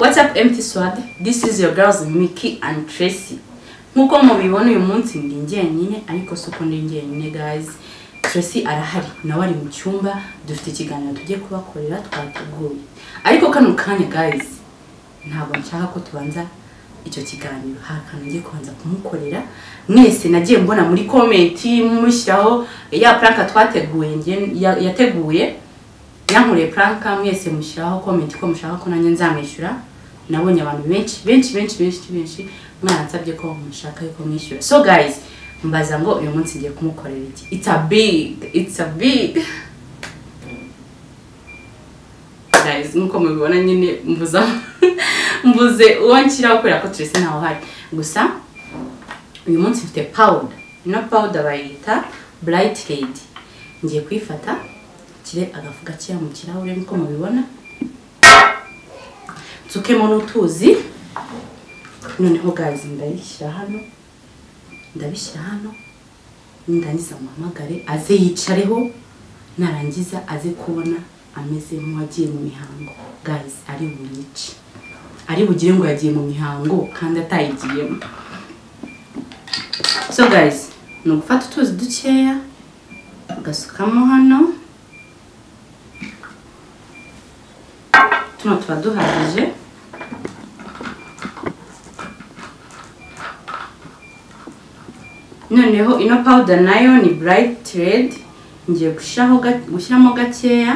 What's up empty swad? This is your girls Mickey and Tracy. Nkuko mubibona uyu munsi ndi njyenyine ariko si uko ndi njyenyine guys. Tracy arahari nawe ari mu cyumba dufite ikiganiro tugiye kubakorera twateguye. Ariko kano kanya guys ntabwo nshaka ko tubanza icyo kiganiro hari akantu ngiye kubanza kumukorera mwese nagiye mbona muri komenti mushyiraho ya planka twateguye yateguye yankoreye planka mwese mushyiraho comment ko mushaka ko nanjye nzamwishyura nabonye abantu benshi benshi benshi benshi benshi. Mwaransabye ko mushaka yuko mwishyura. So guys mbaza ngo uyu munsi ngiye kumukorera iki? It's a big it's a big. Guys nk'uko mubibona nyine mbuza mbuze uwo nshyiraho kubera ko Tracy ntawe uhari gusa uyu munsi mfite powder. Ino powder bayita? Bright lady. Ngiye kuyifata kire agafu gakeya mu kirahure nk'uko mubibona. Nsukemo n'utuzi noneho guys ndabishyira hano. Ndabishyira hano. Nindangiza muhamagare aze yicareho. Narangiza aze kubona ameze nk'uwagiye mu mihango. Guys ari bunyice ari bugire ngo yagiye mu mihango kandi atayigiyemo. So guys ni ugufata utuzi dukeya ugasukamo hano. Tuno tuba duhagije. Noneho ino powder na yo ni bright red. Ngiye gushyiramo gakeya.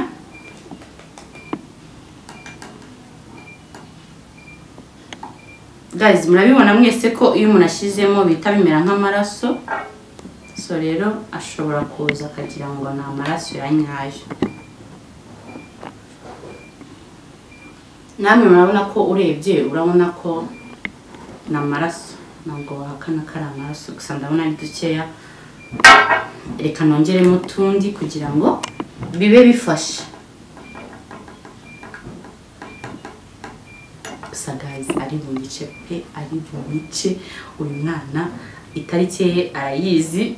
Guys murabibona mwese ko iyo umuntu ashyizemo bihita bimera nk'amaraso? So rero ashobora kuza akagira ngo ni amaraso ya nyayo. Namwe murabona ko urebye urabona ko ni amaraso. Ntabwo wahakana ko ari amaraso gusa ndabona ari dukeya reka nongeremo utundi kugira ngo bibe bifashe. Gusa guys ari bunyice pe ari bunyice uyu mwana itariki ye arayizi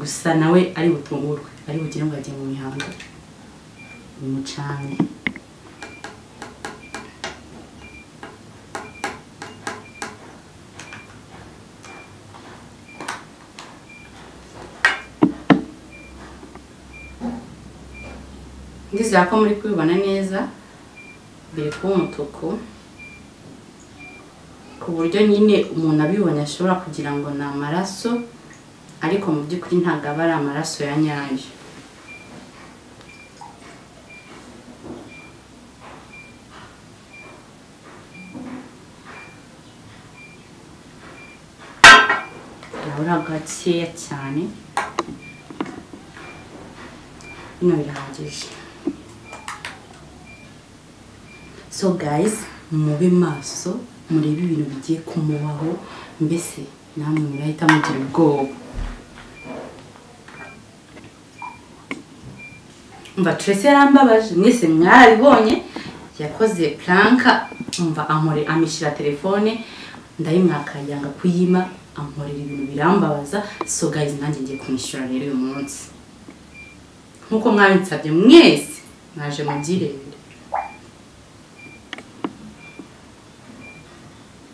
gusa nawe ari butungurwe. Ari bugire ngo agiye mu mihango bimucange ndizera ko muri kubibona neza biri kuba umutuku ku buryo nyine umuntu abibonye ashobora kugira ngo ni amaraso ariko mu by'ukuri ntabwo aba ari amaraso ya nyayo urabona gakeya cyane. Bino birahagije. So guys mube maso murebe ibintu bigiye kumubaho mbese namwe murahita mugira ubwoba. Umva Tracy yarambabaje mwese mwarabibonye yakoze planka umva ankore amishyira telefone ndayimwaka yanga kuyima ankorera ibintu birambabaza. So guys nanjye ngiye kumwishyura rero uyu munsi. Nkuko mwabinsabye mwese mwaje mubyirebere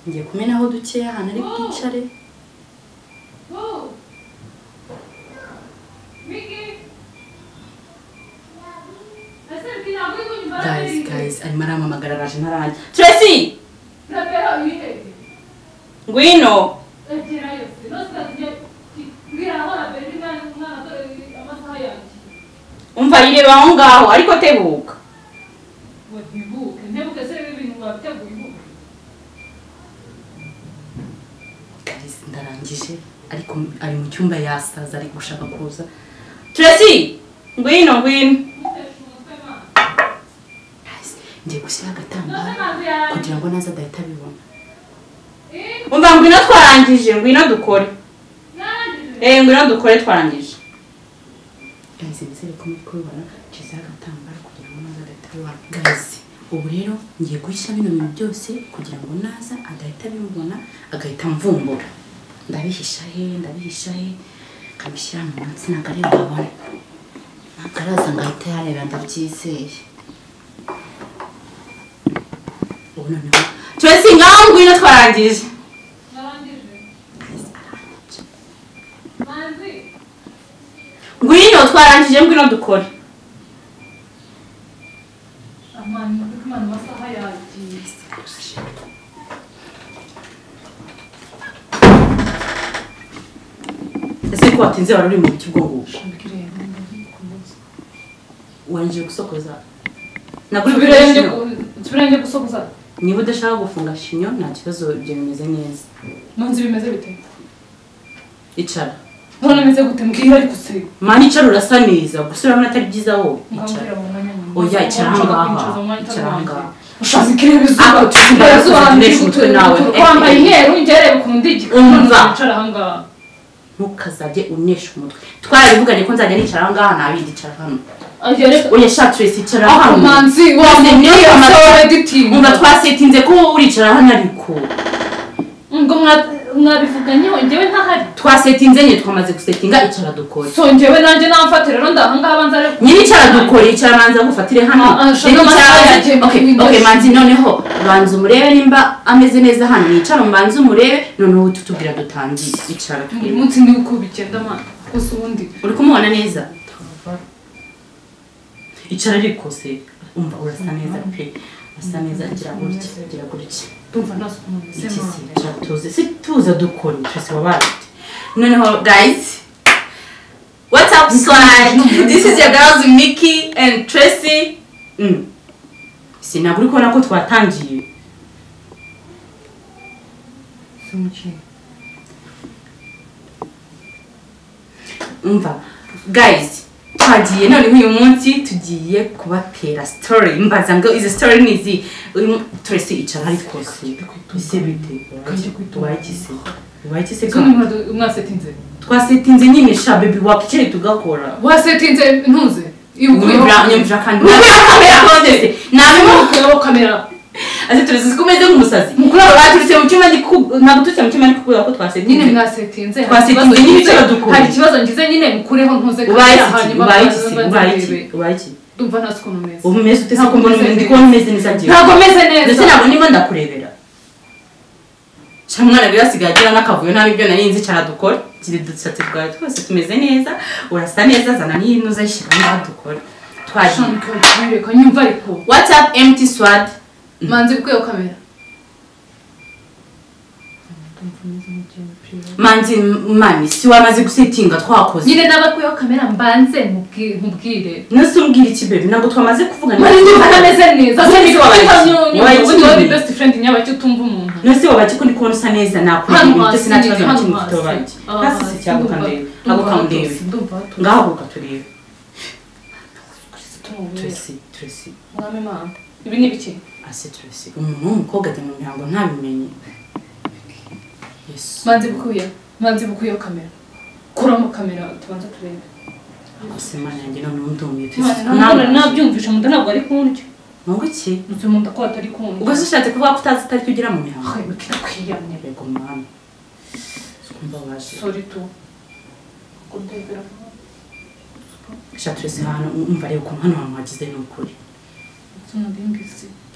ngiye kumenaho dukeya ahantu ari bwicare guys guys arimo arampamagara araje ntaranjye Tracy ngwino aho umva yireba aho ngaho ariko tebuka Wabibuke. Ntebuke se ibi bintu wabiteguye ibuke. guys ndarangije ariko ari mu cyumba yasaza ari gushaka kuza Tracy! Ngwino ngwino ngiye gushyira agatambaro kugira ngo naza adahita abibona. Eh? umva ngwino twarangije. Ngwino dukore. Narangije. eh ngwino dukore twarangije. Guys nizere ko muri kubibona nshyize agatambaro kugira ngo naza adahita abibona. Guys ubu rero ngiye guhisha bino bintu byose kugira ngo naza adahita abibona agahita amvumbura. Ndabihisha he ndabihisha he akabishyira mu munsi ntabwo ari bubabone ntabwo araza ngo ahite yareba ndabyizeye. Ubu noneho. Tracy ngaho ngwino twarangije. Ngwino twarangije ngwino dukore. Amasaha yagiye. Ese ko watinze wari uri mu kumunsi warangije gusokoza tubirenge gusokoza niba udashaka gufunga shinyo nta kibazo ibyo bimeze neza manzi bimeze bite icara none bimeze gute mbwira ariko se mani icara urasa neza gusa urabona atari byiza wowe icara mu Oya, icara ahangaha. Icara ahangaha. ushaze ikireba izuba izuba hanze umutwe nawe. wambaye imyeru ngereye ku ndigi Umva. icara ahangaha ntukazajye unesha umutwe. Twarabivuganye ko nzajya nicara aha ngaha ntabindi icara hano oya sha tracy icara hano. Manzi niyo wamubwiye amaso- se wa editing umva twasetinze ko wowe uricara hano ariko. Ngo mwa- mwabivuganyeho njyewe ntahari. Twasetinze nye twamaze gusetinga icara dukore so njyewe nanjye namfate rero ndahangaha banza ariko nyine icara dukore icara manza gufatire hano. Ah, ah, manzi noneho banza umurebe nimba ameze neza hano. Nicara mbanze umurebe noneho uhite utubwira dutangire icara uyu munsi ni uko bigenda mana gusa ubundi uri kumubona neza? Icara ariko se umva urasa neza pe. Urasa neza gira gutya gira gutya. Ndumva nta suku mumeze iki mana se gira tuze si tuza dukora twese wabaye noneho guys? What's up squad this is your girls Mickey and Tracy. Mm. si ntabwo uri kubona ko twatangiye umva guys twagiye noneho uyu munsi tugiye kubatera story. Mbaza ngo izi story ni izi? Tracy icara ariko se ise bite? ese ni mwasetinze twasetinze nyine sha baby wakicare tugakora. Wasetinze ntuze. Nyumvira nyumvira kandi kamera. Nabimo ukuyeho kamera. Ati Tracy ko umeze nk'umusazi. Baturutse mu ku- ntabwo turutse mu cyuma ndi kubwira ko nyine twasetinze mwasetinze Twasetinze nyine icyo dukora. hari ikibazo ngize nyine mukureho ntuze iki? hanyuma ubaye iki? ndumva nta suku mumeze umeze ute? Se Ntabwo ko mbona umeze ndi kubona umeze neza ngiye ntabwo meze ndetse neza ntabwo ndimo ndakurebera sha mwana rero asigaye agira n'akavuyo nta n'ibyo nari nzi cyane dukora kiri dusatsi twawe twose tumeze neza. Urasa neza zana n'iyi nuza yishyira ngaho dukora twagiye shanika kubireka nyumva manzi ukuyeho kamera manzi mani si wamaze gusetinga twakoze nyine n'abakuyeho kamera mbanze nkubwi- nkubwire nose umbwira iki baby ntabwo twamaze ndumva ntameze neza best friend nyabaki utumva umuntu nose wabaki ko ndi kubona usa neza hano ibintu hasi byose nta kibazo na kimwe ufite Ah, hasi si cyangwa ukandeba ntabwo hatuje ngaho haguruka turebe mwami imana ibi ni ibiki ase Tracy umuntu w'umukobwa ajya mu mihango ntabimenye. Manzi bukuye manzi bukuyeho kamera. Kuramo kamera tubanza turebe. Gusa imana yanjye none undumiye ntabwo nabyumvisha munda ntabwo ari kundya. Nubwo iki? Nzi munda ko atari kundya. Ubwo se ushatse kuvuga ko utazi itariki ugira mu mihango? Ay, bikira kwiyamye yego mwana kumva waje. Sorry tu. Kundebera sha Tracy hano umva reba ukuntu hano hantu hagize ni ukuri.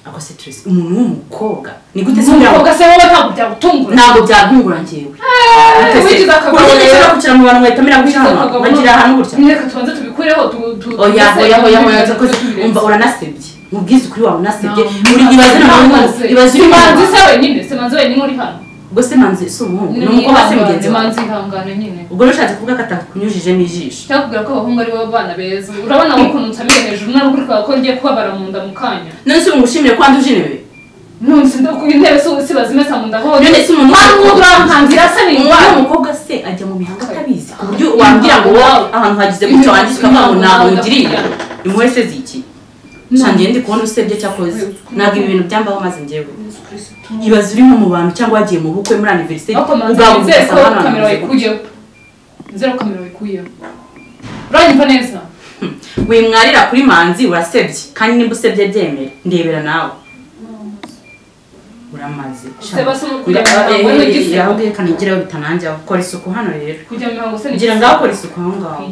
Ako se Tracy umuntu w'umukobwa. Ni gute se ngo umukobwa se wowe ntabwo byagutungura. Ntabwo byagungura njyewe. Wigize akagabo rero. kugira mu bantu bahitamira gutya. Hano bagira ahantu gutya. Reka tubanze tubikureho tu- tu- oya oya oya oya tubiretse. umva uranasebye. Mubwize ukuri wawe unasebye. Nta- uri ibaze noneho nta- ibaze uri simanzi manzi se wenyine simanzi wenyine uri hano. Ubwo se manzi si umuhungu? Ni umukobwa se mugenzi wawe manzi ihangane nyine. Ubwo rero ushatse kuvuga ko atakunyujijemo ijisho cyakubwira ko abahungu ari bo bana beza. Urabona wowe ukuntu nsamire hejuru nawe uri kubera ko ngiye kubabara mu nda mu kanya. None se ngushimire ko wanduje intebe ku intebe si bazimesa mu nda hose. None se umuntu urampangira se ni umuntu indwara w'umukobwa se ajya mu mihango atabizi ku buryo wambwira ngo wowe ahantu hagize gutya wangiza ukavuga ngo ntabwo ngiriye impuhwe se ziki shangiye ndi kubona usebye cyakoze ntabwo ibi bintu byambaho maze njyewe. Ibaze uri nko mu bantu cyangwa wagiye mu bukwe muri aniveriseri ubwawe ugasanga hano kamera wayikuyeho nizere ko kamera wayikuyeho uranyumva neza. Wimwarira kuri manzi urasebye. Kandi nimba usebye byemere. Ndebera nawe. Uramaze. N'igise. yahubwiye kanigireho bitananjyaho kora isuku hano rero. Kugira ngo akore isuku. aho ngaho.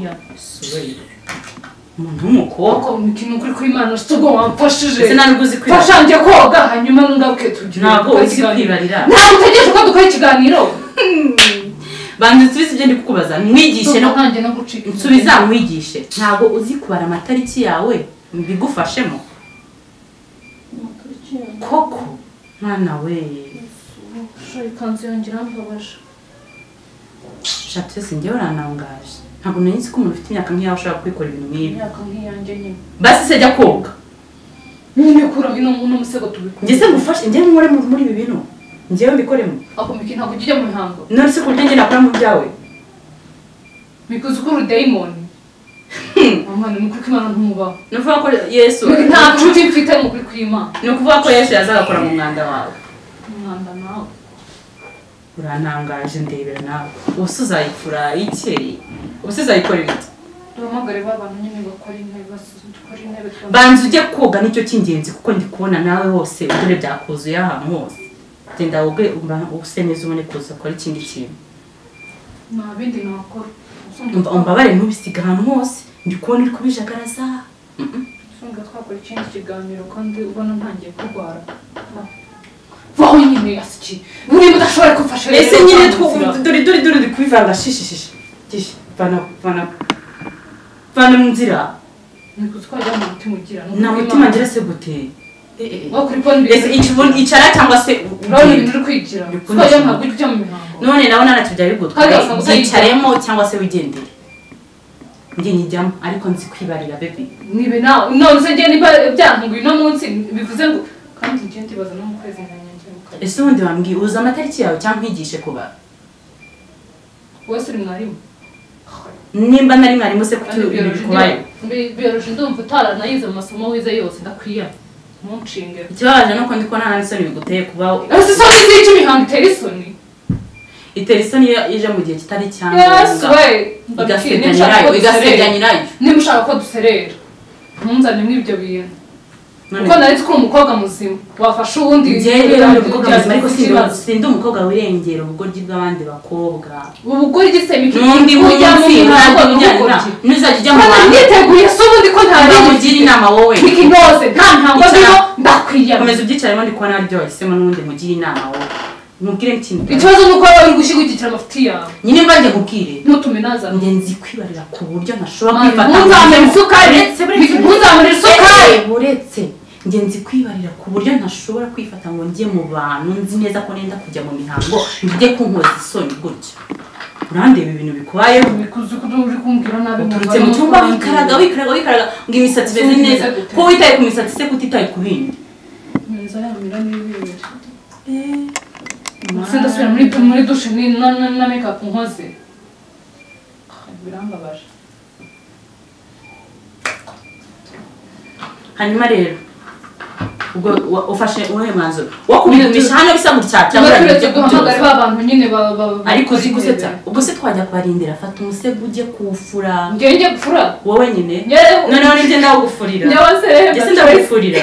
Umuntu w'umukobwa Koko imikino kuri kuri Imana si ubwo wamfashije ese ntabwo uzi kwibarira fasha njye koga hanyuma n'ungaruke tugire ntabwo uzi kwibarira ntabwo utegereje ko dukora ikiganiro banza usubize ibyo ndi kukubaza mwigishe no nsubiza mwigishe ntabwo uzi kubara amatariki yawe mbigufashemo koko mwana we ikanzu yanjye irambabaje shatu yose njyewe uranangaje ntabwo nari nzi ko umuntu ufite imyaka nk'iyawe ushobora kwikora ibintu nk'ibi. Imyaka nk'iyanjye nyine basi se jya koga. Nyine ino uno musego tubikora njye se ngufashe njye nkore mu- muri ibi bintu njyewe mbikoremo. Ako miki ntabwo ujya mu mihango. None se ku buryo njye nakora mu byawe? Mikuzi ko urudayimoni amana ni ukuri kw'imana ntumubaho ni ukuvuga ko yesu nta nshuti mfite mu kuri kw'imana ni ukuvuga ko yesu yazagakora mu mwanda wawe. Umwanda nawe. Urantangaje ndebera nawe. Ubuse uzayifura ikeye ubuse uzayikorera iki duhamagare ba bantu nyine bakora intebe basuze dukora intebe banza ujye koga ni cyo cy'ingenzi kuko ndi kubona nawe hose udore byakuzuye ahantu hose genda woge use neza ubone kuza ukora ikindi kintu nta bindi nakora umbabare ntubisiga ahantu hose ndi kubona uri kubijagaraza usanga twakora ikindi kiganiro kandi ubona ntangiye kurwara vaho nyine asiki niba udashobora kumfasha rero ese nyine dore dore dore kubivanga shishishishi vana vana vana mu nzira nikuzi ko wajya mu ugira nta mutima ngira se gute icara cyangwa se none nawe nanacyo byari bigutwaye byicaremo cyangwa se wigendere njye nyijyamo ariko nzi kwibarira bebi nibe nawe none se njye niba byantunguye uno munsi bivuze ngo kandi njye ndibaza no mu kwezi kazi. Ese ubundi wambwiye uzi amatariki yawe cyangwa nkwigishe kubara wese uri mwarimu. Nimba nari mwarimu se kandi kuki biyoroje bikubaye ndumva utaranayize mu masomo wize yose ndakwiye. Ntunshinge. Ikibabaje nuko ndi kubona nta n'isoni biguteye kuba ese isoni zica imihango itera isoni. Itera isoni iyo ije mu gihe kitari icyangombwa igasebya nyirayo niba ushaka ko duserera ntunzanemo ibyo bintu. Kuko nari nzi ko uri umukobwa muzima? Wafashe uwundi njyewe rero ndi umukobwa byagize muzima ariko sindi- umukobwa wirengera ubugoryi bw'abandi bakobwa. Ubu bugore igisebe iki n'undi munsi ntabwo ntuzajya ujya mu bantu niteguye se ubundi ko nta bamugira inama wowe. Miki nose nta ntango ndimo ndakwiyama. Komeza ubyicaremo ndi kubona aryohisemo n'ubundi mugira inama wowe. Mubwire ikintu ikibazo ni uko uri gushyigikira amafuti yawe nyine mbanjye nkubwire. Ntutume nazana njye nzi kwibarira ku buryo ntashobora kwifata ntuzamure isukari. Ntuzamure isukari. uretse. Njye nzi kwibarira ku buryo ntashobora kwifata ngo njye mu bantu nzi neza ko nenda kujya mu mihango njye kunkoza isoni gutya. Urandeba ibintu bikubayeho? Uturutse mu cyumba wikaraga wikaraga wikaraga ngo imisatsi imeze neza. ko witaye ku misatsi se kutitaye ku bindi meza yamira n'ibere se ndasubira muri muri dushe na makeup nkoze. Birambabaje. Hanyuma rero ubwo ufashe uwuhe mwanzuro. Wo kubigumisha hano bisa gutya cyangwa turetse duhamagare ba bantu nyine ariko uzi gusetsa. Ubwo se twajya kubarindira? Fata umusego ujye kuwufura. Njyewe njye gufura? Wowe nyine? Noneho nijye ndawugufurira njyewe se njye se ndawugufurira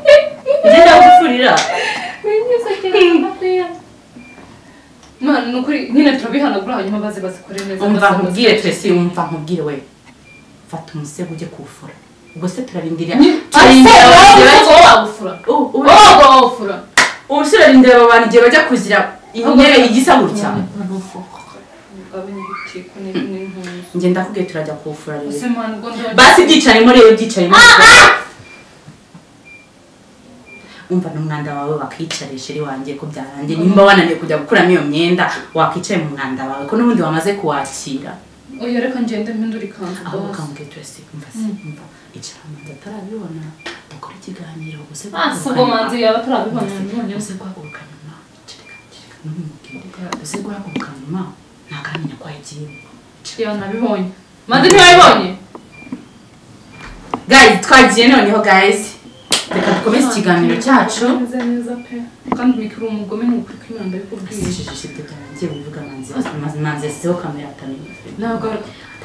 njye ndawugufurira ni ukuri nyine turabihanagura hanyuma baze bazikore neza umva nkubwire twese umva nkubwire we. Fata umusego ujye kuwufura. Ubwo se turarindira turarindira wowe wagufura Oh, ubu- wowe wawufura ubu se urarindira abo bantu igihe bajya kuzira intebe igisa gutya njye ndakubwiye turajya kuwufura rero basi byicaremo rero byicaremo umva n'umwanda wawe wakicarisha iri wanjye ko byarangiye nimba wananiwe kujya gukuramo iyo myenda wakwicaye mu mwanda wawe ko n'ubundi wamaze kuwakira oya reka ngende mpindura ikanzu aho basi. ukambwiye turese umva se umva icara manzi atarabibona ukora ikiganiro Ah, ubwo manzi yaba atarabibona none uze guhaguruka nyuma uze guhaguruka nyuma ntabwo aramenya ko yagiye ya nabibonye manzi ntiwabibonye guys twagiye noneho guys reka dukomeze ikiganiro cyacu kandi mikuru umugome ni ukuri bivuga manzi manzi manzi yasizeho kamera atamenya ntabwo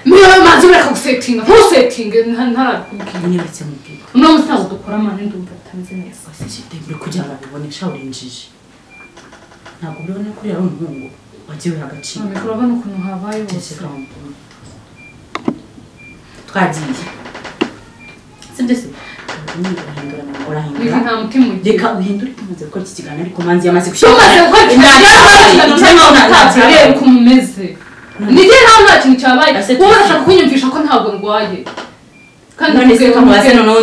niba manzi ureka gusetinga ntusetinge nta- ntarabikubwiye nyine uretse mubwira uno ntabwo dukora amani ndumva bitameze neza wasishite uri kugira ngo abibonesha uri injiji ntabwo ubibona ko uriya ari umuhungu wagiwe agaciro mikuru urabona ukuntu habaye hose Tekera mu- twagiye sibyo se nyine urahindura reka urahindura nta mutima ugira reka uhindure tumaze gukora iki kiganiro ariko manzi yamaze tumaze gukora ikiganiro reba ukuntu umeze nijye nawe nta kintu cyabaye wowe urashaka kunyumvisha ko ntabwo ndwaye kandi none se mubwire- kamubaze noneho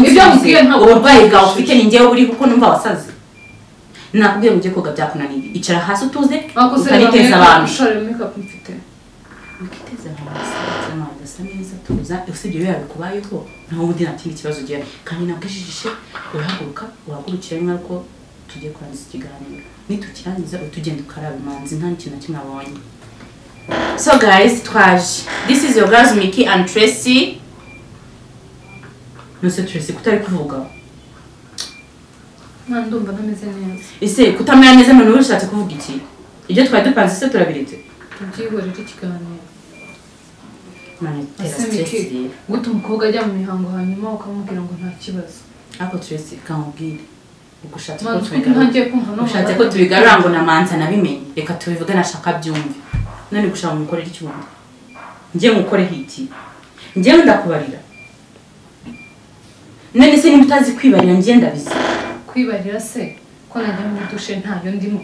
ntabwo uburwayi bwawe ufite ni njyewe buri kuko numva wasaze nakubwiye ujye koga byakunaniye icara hasi utuze ukaniteza abantu wikiteza abantu basa neza tuza usibye biba bikubayeho naho ubundi nta kindi kibazo ugira kandi nabwo ijishe urahaguruka uhagurukire rimwe ariko tujye kurangiza ikiganiro nitukirangiza uhita ugenda ukaraba imanzi nta n'ikintu na kimwe abonye so guys twaje this is your girls Mickey and Tracy. Nose Tracy kutari kuvuga. Ndumva ntameze neza. Ese kutamera neza none wowe ushatse kuvuga iki? Ibyo twari dupanze se turabiretse tubyihorere ikiganiro gute umukobwa ajya mu mihango hanyuma ukamubwira ngo nta kibazo. Ariko Tracy kamubwire. Ushatse ko tubigarura ngo namanza nabimenye reka tubivuge nashaka byumve none gushaka mukorera wundi njye mukoreho iki njyewe ndakubarira none se niba utazi kwibarira njye ndabizi. Kwibarira se? Ko najya muri dushe ntayo ndimo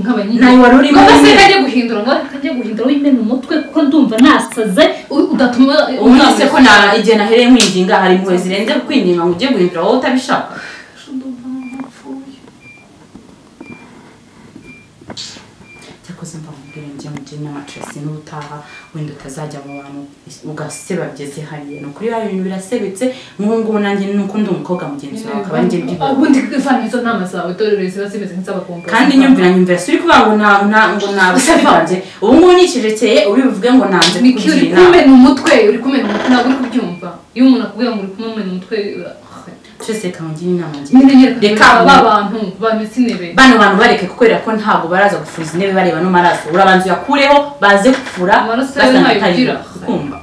nk'abanyine nawe wari urimo Ngo se kajya guhindura ngo kajya guhindura wimena umutwe kuko ndumva nasaze udatuma se ko igihe nahereye nkwinginga hari impuhwe zirenze kwinginga ngo ujye guhindura wowe utabishaka ndumva nkapfuye mubwire njye mugire n'amatrasi n'utaha wenda utazajya mu bantu ugaseba bigeze hariya ni ukuri biba ibintu birasebetse nk'ubu ngubu nanjye nuko ndi umukobwa mugenzi wawe akaba njye mbyibuha ubundi vana izo nama zawe dore ziba zimeze nk'iz'abakombe kandi nyumvira nyumvira si uri kuvuga ngo nta ngo nta busevanze ubu ngubu nikirekeye ubivuge ngo nanze Miki uri kukugira inama kumena umutwe uri kumena umutwe ntabwo uri kubyumva. Iyo umuntu akubwira ngo uri kumena umutwe twese kamugire inama nyereka reka ba bantu bamesa intebe bano bantu bareke kukorera ko ntabwo baraza gufuriza intebe bareba no maraso. Urabanza uyakureho baze gufura Amaraso yawe ntayo kumva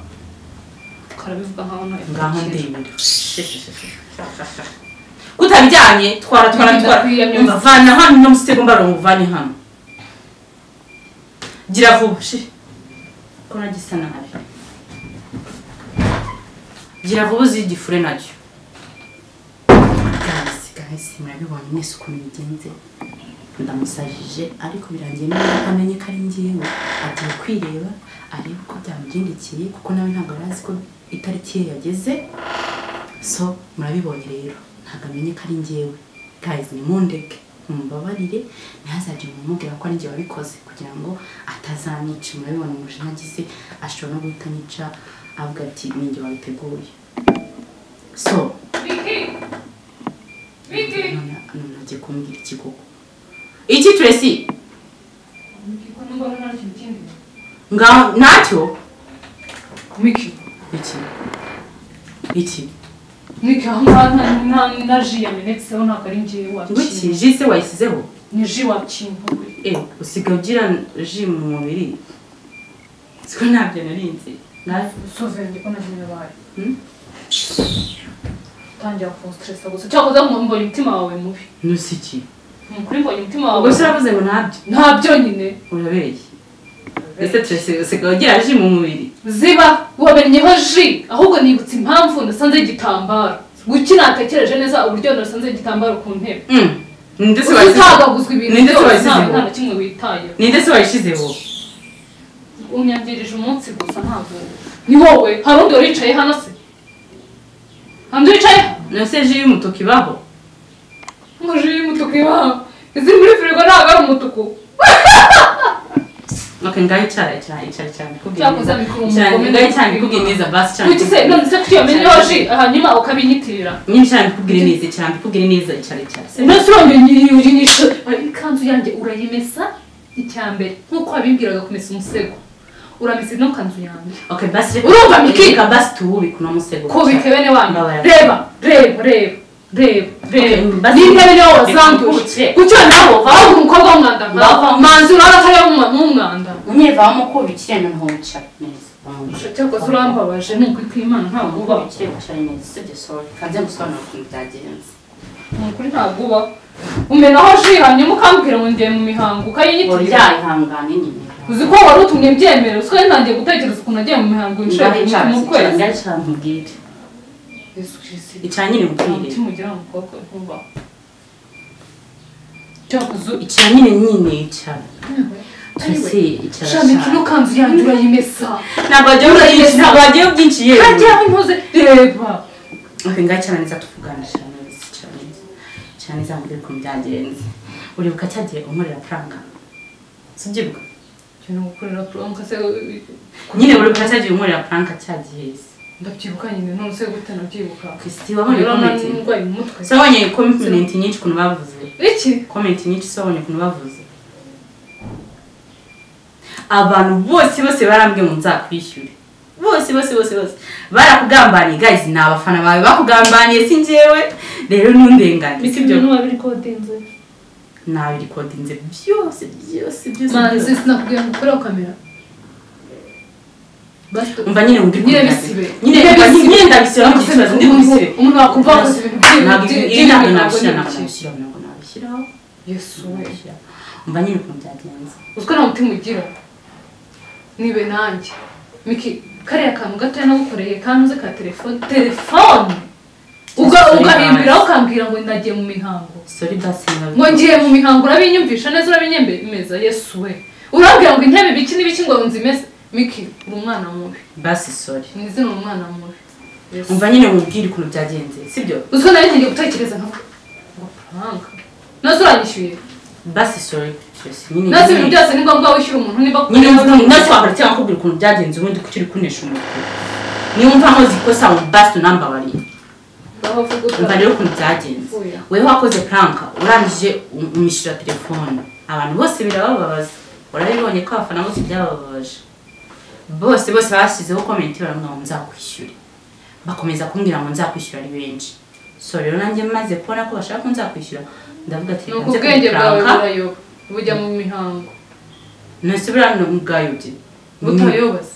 karabivuga nkaho ntayo ngaho ndebera kutabijyanye twara twara twara mvana hano no musego mbaro muvane hano gira vuba ko nagisa nabi gira vuba uzi igifure na cyo guys guys murabibonye mwese ukuntu bigenze. Ndamusajije ariko birangiye neza amenye ko ari njyewe. Agiye kwireba arebe uko byamugendekeye kuko nawe ntabwo yari azi ko itariki ye yageze. So murabibonye rero. Ntabwo amenye ko ari njyewe. Guys ni mundeke mumbabarire. Ntihazagire umuntu umubwira ko ari njye wabikoze kugira ngo atazanyica murabibona umujinya agize ashobora no guhita anyica avuga ati ni njye wabiteguye. So none agiye kumbwira iki koko iki kindi ngaho ntacyo Miki iki iki Miki aho ngaho nta ji yamenetseho ntabwo ari njyewe ngwiki wakintu ji se wayisizeho ni ji wakintu eh usigaye ugira ji mu mubiri siko ntabyo narinzi Na- sovenge ko na cyo yabaye Hmm? tangira kustressa gusa cyakoze mbonye umutima wawe mubi nusi iki ni ukuri mbonye umutima wawe ubwo se uravuze ngo ntabyo ntabyo nyine urabeshye ese Tracy usigaye ugira ji mu mubiri ziba wabennyeho ji ahubwo nibutse impamvu nasanze igitambaro guki natekereje neza uburyo nasanze igitambaro ku ntebe ninde se ibintu Ninde se wayisizeho? nta na kimwe witayeho ninde se wayishizeho unyangirije umunsi gusa ntabwo ni wowe hari undi wari wicaye hano se undi wicaye nose ji y'umutuku ibaho ngo ji y'umutuku ibaho iziri muri firigo ntabwo ari umutuku Okay, ngaho icara icara icara cyane kubwira Cyakoze mikuru cyane ngaho cyane kubwira neza basi cyane kuki se none se kuki yamenyeho ji hanyuma ukabinyitirira nyine cyane kubwira neza cyane kubwira neza icara icara none se urongeye nyirinisha ikanzu yanjye urayimesa icya mbere nk'uko wabimbwiraga kumesa umusego uramesa ino kanzu yanjye Urumva, Miki? reka basi tuwubike uno musego kubike bene wanyu reba reba reba reba n'intebe niyo wazanduje kuki nawe ahubwo umukobwa w'umwanda nkawe manzi urabona ko ari nk'umwanda unyevamo kubikire noneho wicara neza cyakoze urambabaje ni ukuri kw'imana ntabwo uba kubikire wicara neza sibyo sorry kanze gusobanura ukuntu byagenze ni ukuri ntabwo uba umenaho ji hanyuma ukambwira ngo ngiye mu mihango ukayinyitirira uryayihangane nyine uzi ko wari utumye mbyemera nari ntangiye gutekereza ukuntu nagiye mu mihango inshuro ebyiri mu kwezi ngaho icara nkubwire yesu kirisi icara nyine mubwire umutima ugira mu kuboko ntuba cyakoze icara nyine icara shami cyane. kino kanzu yanjye urayimesa ntabwo wagiyeho byinshi yewe hajyaho inkoze reba ngaho cyane neza tuvugana cyane cyane cyane mbwira ukuntu byagenze uribuka cyagiye unkorera franka sibyibuka gukorera puronka se nyine uribuka cyagiye unkorera franka cyagiye ndabyibuka nyine none se gute nabyibuka Kristi wabonye comment ndwaye mu mutwe se wabonye comment nyinshi ukuntu bavuze iki comment nyinshi se wabonye ukuntu bavuze abantu bose bose barambwiye ngo nzakwishyure bose bose bose bose barakugambaniye guys ni abafana bawe bakugambaniye si njyewe rero ntundenganire sibyo ibyo nabirikodinze byose byose byose manzi sinakubwira ngo ukureho kamera umva nyine wumva ukuntu bisibe nyine ndabishyira mu gisubizo ndi kubisibe umuntu wakumva wakoze ibintu ibi ntabwo nabishyira ntabwo nabishyira ntabwo nabishyiraho yesu we umva nyine ukuntu byagenze uziko nta mutima ugira nibe nanjye miki kariya kantu gatoya nagukoreye kanuze ka telefone telefone Guys. ukambwira ngo nagiye mu mihango. Ngo ngiye mu mihango urabinyumvisha neza urabinyemeza yesu we. Urambwira ngo intebe ibiki n'ibiki ngo nzimese miki uri umwana mubi. Basi sorry. Mu izina uri umwana mubi. Umva nyine mubwire ukuntu byagenze sibyo? Uziko nari ngiye gutekereza ngo prank na zo uranyishyuye? Basi nyine na zo ibintu byose ni ngombwa wishyura umuntu niba nasi wabara cyangwa kubwira ukuntu byagenze ubundi kuki uri kunesha umutwe niyo mva nkoze ikosa ngo basi unambabariye umva rero ukuntu byagenze. Wewe wakoze pranka urangije um- umwishyura telefone. Abantu bose birabababaza. Urabibonye ko abafana bose byabababaje. Bose bose bashyizeho komenti baramubwira ngo nzakwishyure. Bakomeza kumbwira ngo nzakwishyura ari benshi. So rero nanjye maze kubona ko bashaka ko nzakwishyura ndavuga ati reka ubwenge bwawe burayoba. Bujya mu mihango. Nose buriya ni ubwayobye butayoboze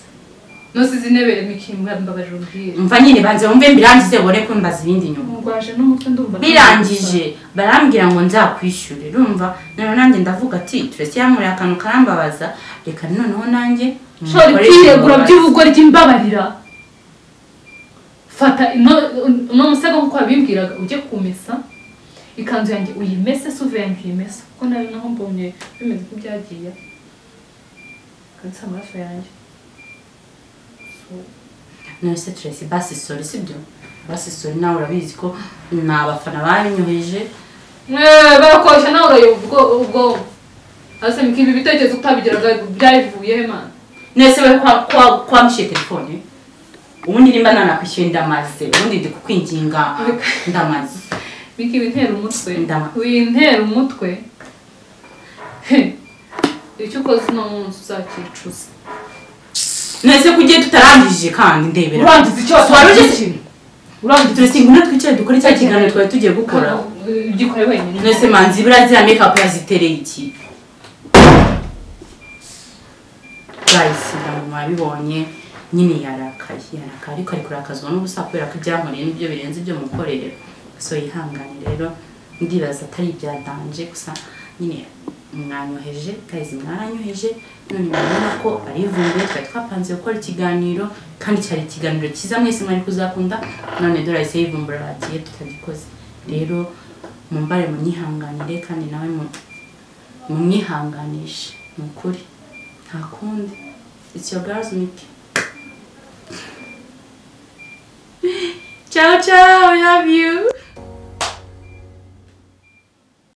nose izi ntebe mikimba mbabaje umbwire mva nyine banze wumve mbirangize ubone ko mbaza ibindi nyuma. Ngwaje n'umutwe ndumva birangije. barambwira ngo nzakwishyure urumva? Noneho nanjye ndavuga ati turese yamuriye akantu karambabaza reka noneho nanjye shora kwiyegura imbabazi." by'ubugoryi mbabarira. Fata uno musego nk'uko wabimbwiraga ujye kumesa. Ikanzu yanjye uyimese suve yanjye uyimese. Kuko nawe naho mbonye bimeze nk'ibyagiye. Kansa amaraso yanjye. None se turese basi sori sibyo basi sori nawe urabizi ko ni abafana babinyoheje barakoshya nawe urayoba ubwo ubwo ase ibi bitekerezo utabigiraga byavuye he mana nese we kwa- kwa- kwamushiye telefone? Ubundi nimba nanakwishyuye ndamaze ubundi ndi kukwinginga ndamaze Miki wintera umutwe wintera umutwe icyo ukoze uno munsi uzakicuza nese ko ugiye tutarangije kandi ndebera. Urangiza icyo wari ikintu urangiza turese ngwino twicare dukore cya kiganiro twari tugiye gukora. Ugikore wenyine. Nese manzi buriya ziriya make yazitereye iki? Ntabwo mwabibonye. Nyine yarakaye yarakaye. Ariko ari kurakazwa n'ubusa kubera ko ibyankoreye ni byo birenze ibyo mukorera so yihangane rero ndibaza atari ibyadanje gusa nyine mwanyoheje guys mwaranyoheje none murabona ko ari ivumbuye twari twapanze gukora ikiganiro kandi cyari ikiganiro cyiza mwese mwari kuzakunda none dore ahise yivumbura bagiye tutagikoze. Rero mumbare munyihanganire kandi nawe mu- mumwihanganishe ni ukuri. Nta kundi. It's your girls Mickey ciao ciao I love you.